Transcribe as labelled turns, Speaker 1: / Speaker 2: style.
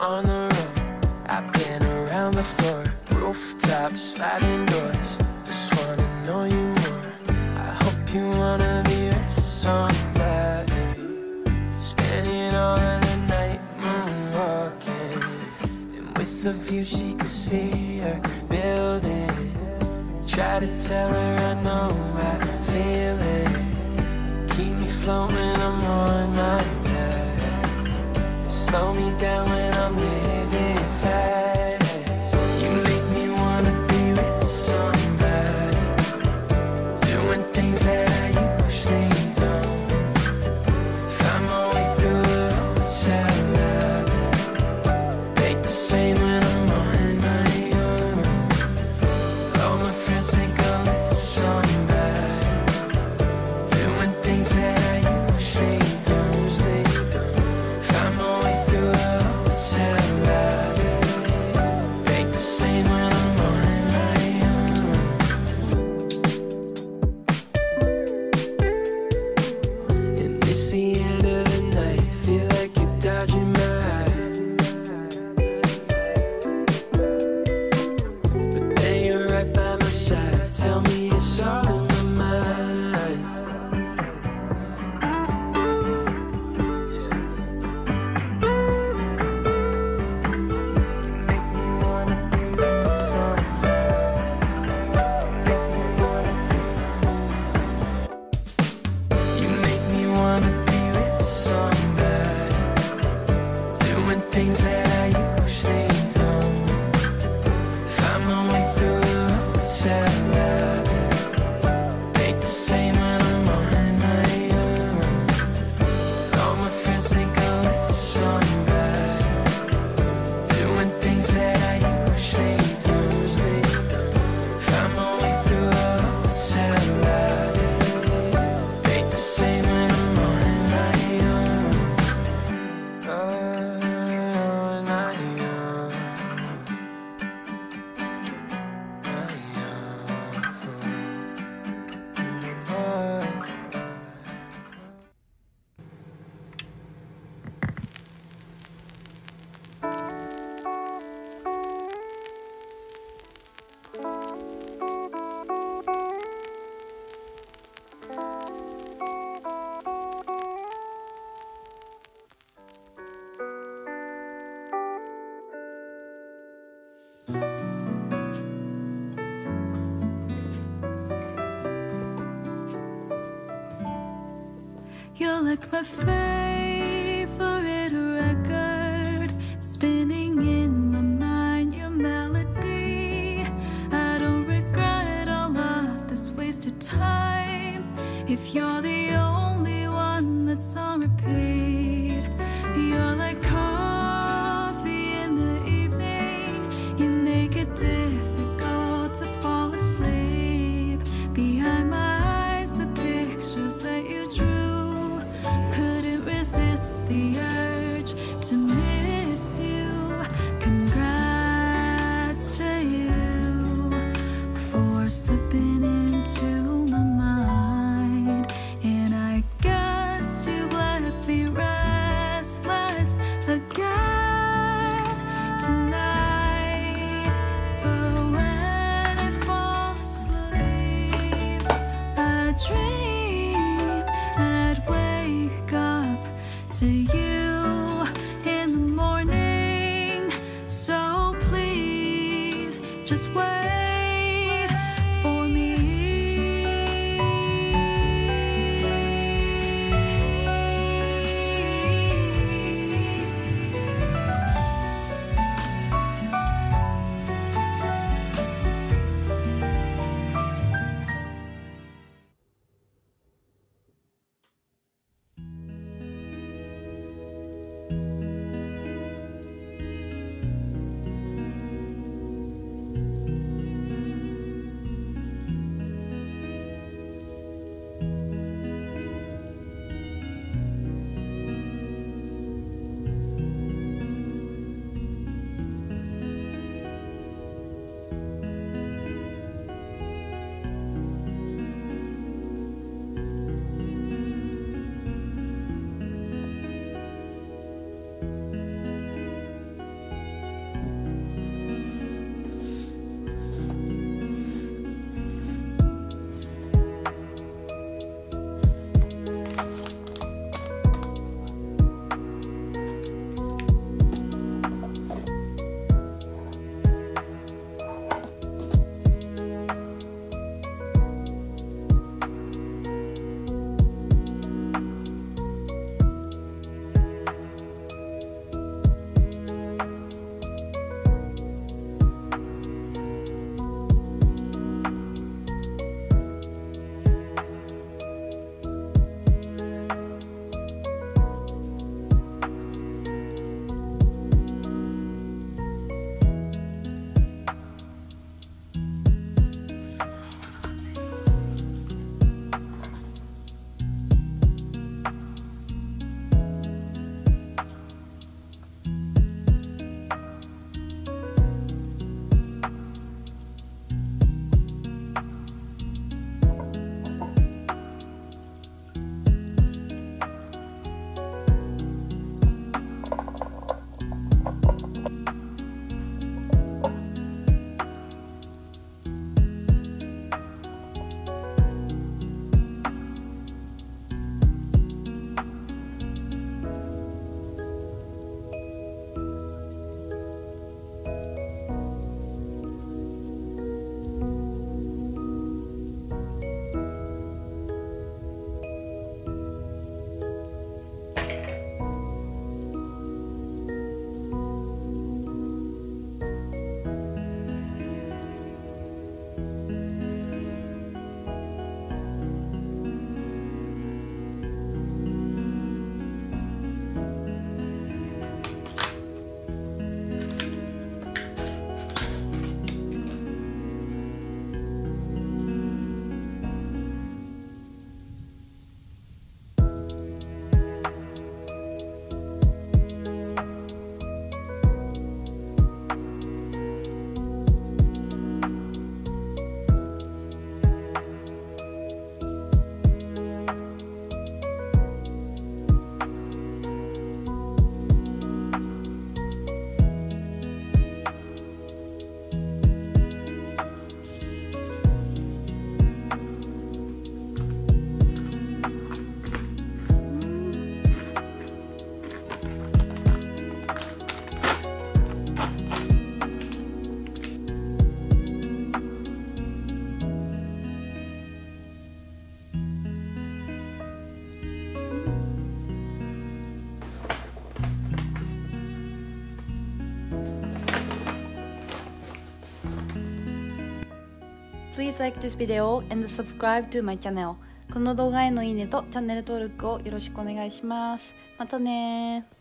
Speaker 1: on the road. I've been around before. rooftops, sliding doors. Just wanna know you more. I hope you wanna be with somebody. Spending all of the night moonwalking. And with the view, she could see her building. Try to tell her I know I feel it. Keep me floating, I'm on my slow me down when I'm here.
Speaker 2: like my favorite record spinning in my mind your melody. I don't regret all of this wasted time. If you're the only the
Speaker 3: please like this video and subscribe to my channel この動画へのいいねとチャンネル登録をよろしくお願いしますまたね